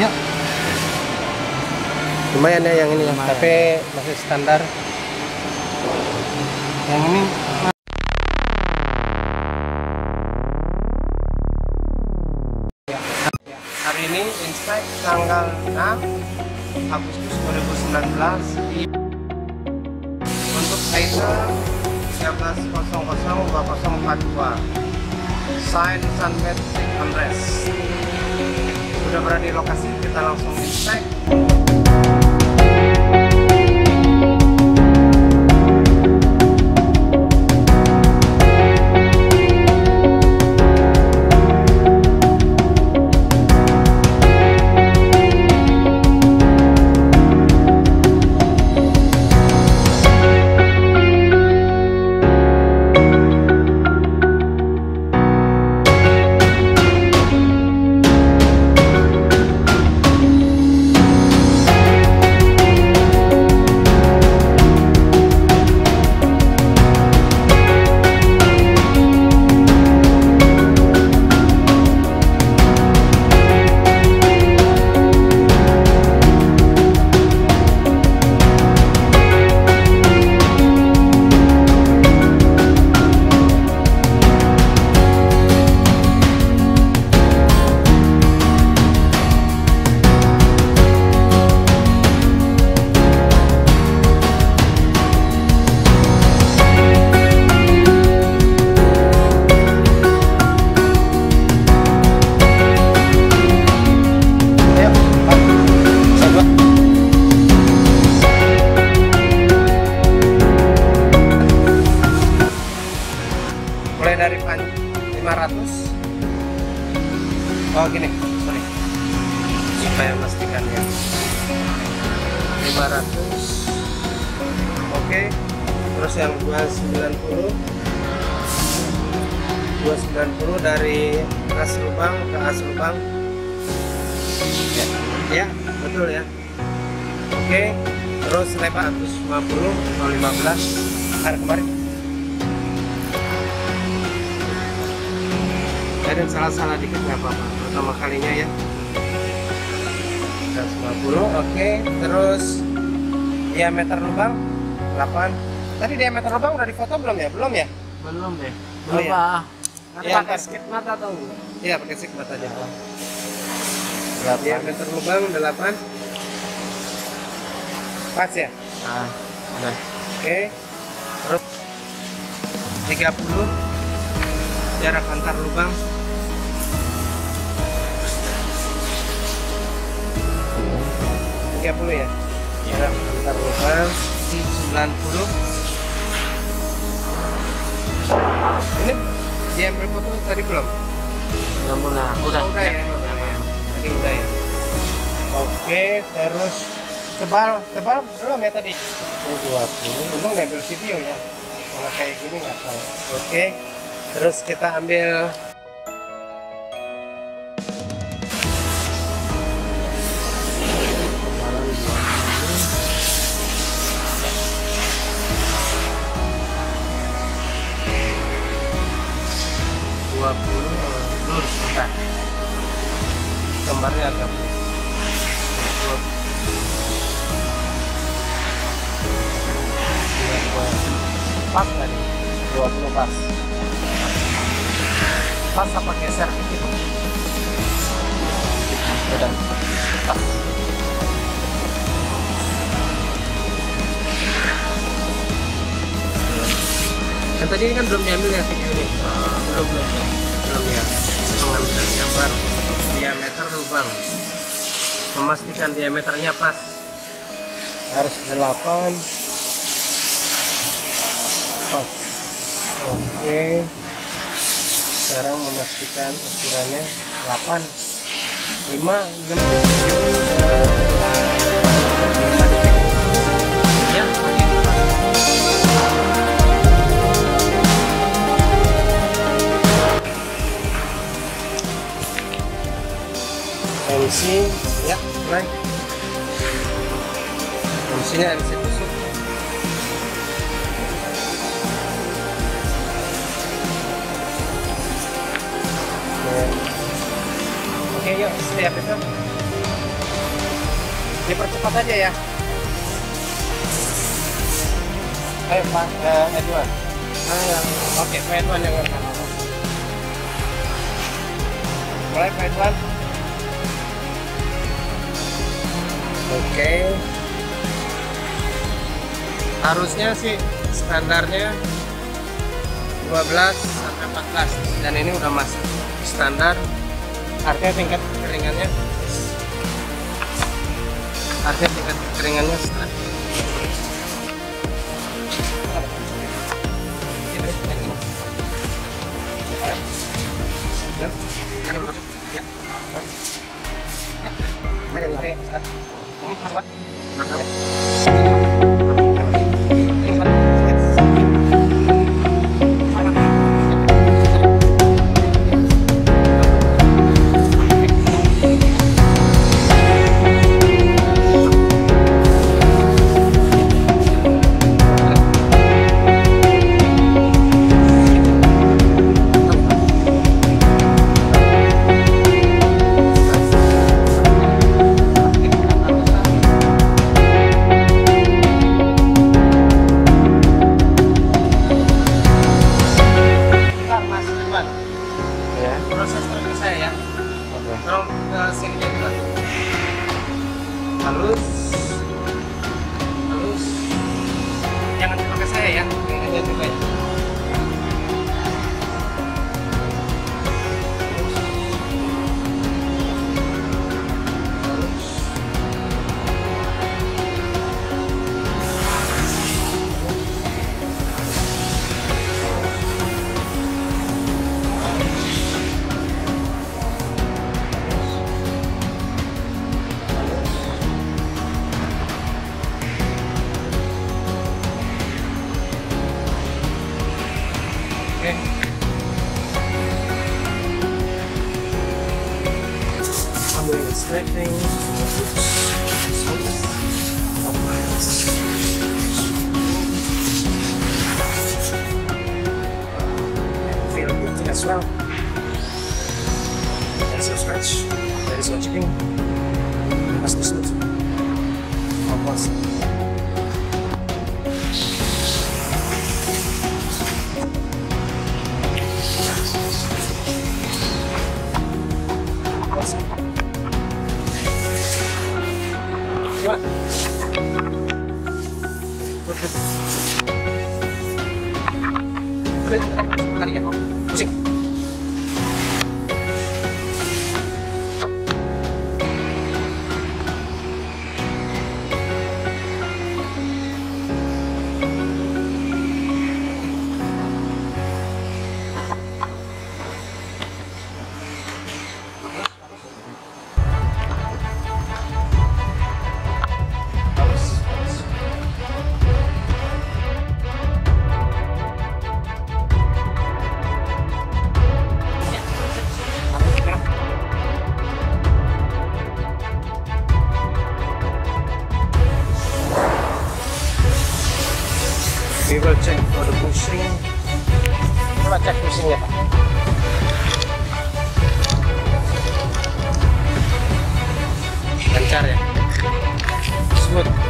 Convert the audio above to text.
Ya. Lumayan ya yang ini ya, Lumayan. tapi masih standar. Yang ini Hari ini inspect tanggal 6 Agustus 2019 untuk item 13002042 sign sunbed Amres sudah berada di lokasi kita langsung inspect yang 290. 290 dari as lubang ke as lubang. Ya, ya betul ya. Oke terus lebar 150 atau 15 hari kemarin. Ada salah-salah dikit nggak apa-apa pertama kalinya ya. 150 oke terus diameter lubang 8 Tadi diameter lubang udah difoto belum ya? Belum ya? Belum deh. Belum oh, ya? Nanti ya, pakai skip mata atau? Iya, pakai skip mata iya, aja. Berapa? Diameter lubang 8. Pas ya? Nah, udah. Oke. terus Terus 30 jarak antar lubang tiga puluh ya jarak antar lubang 90 ini yang berapa tuh tadi belum? Belum udah, udah. Udah ya. Tadi udah ya. Oke, terus tebal, tebal belum ya tadi? Ini 20. Untung nggak video ya. Kalau kayak gini nggak tahu. Oke, terus kita ambil dua puluh. Lurus bentar gambarnya agak pas tadi 20 pas. Pas apa geser? Dikit udah pas tadi ini kan belum diambil ya video ini belum belum belum. Ya. Pengambilan gambar diameter lubang. Memastikan diameternya pas. Harus 8 pas. Oke. Sekarang memastikan ukurannya 8 5 6 MC nya MC tusuk Oke. Oke yuk setiap itu Dipercepat aja ya. Ayo Pak eh, Edwan. Ah, yang Oke, Pak Edwan yang. Mulai Pak Edwan. Oke. Harusnya sih standarnya 12 sampai 14 dan ini udah masuk standar. Artinya tingkat keringannya artinya tingkat keringannya standar Bentar, Tadi ya. Pusing. Halus. Will check for the pushing. Coba cek pusingnya Pak. Lancar ya. Smooth.